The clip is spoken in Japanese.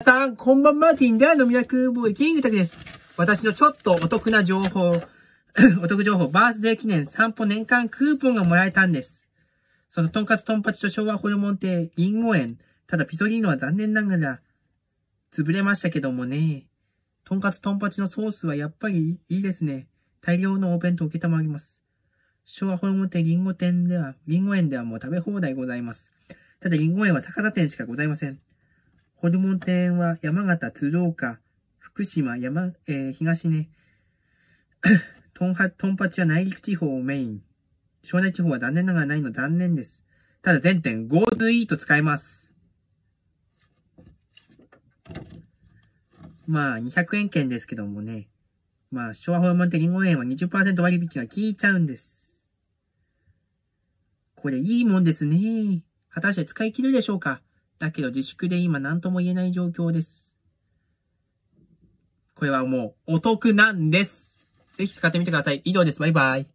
皆さん、こんばんは、ティンダーのミラクルボーイ、キングタクです。私のちょっとお得な情報、お得情報、バースデー記念散歩年間クーポンがもらえたんです。その、トンカツトンパチと昭和ホルモン亭、リンゴ園。ただ、ピソリーノは残念ながら、潰れましたけどもね。トンカツトンパチのソースはやっぱりいいですね。大量のお弁当を受けたまわります。昭和ホルモン亭リンゴ店では、リンゴ園ではもう食べ放題ございます。ただ、リンゴ園は魚店しかございません。ホルモン店は山形、鶴岡、福島、山、えー、東根、トンハ、トンパチは内陸地方をメイン。庄内地方は残念ながらないの残念です。ただ全店 GoTo イート使えます。まあ、200円券ですけどもね。まあ、昭和ホルモン店リンゴ園は20%割引が効いちゃうんです。これいいもんですね。果たして使い切るでしょうか？だけど自粛で今何とも言えない状況です。これはもうお得なんです。ぜひ使ってみてください。以上です。バイバイ。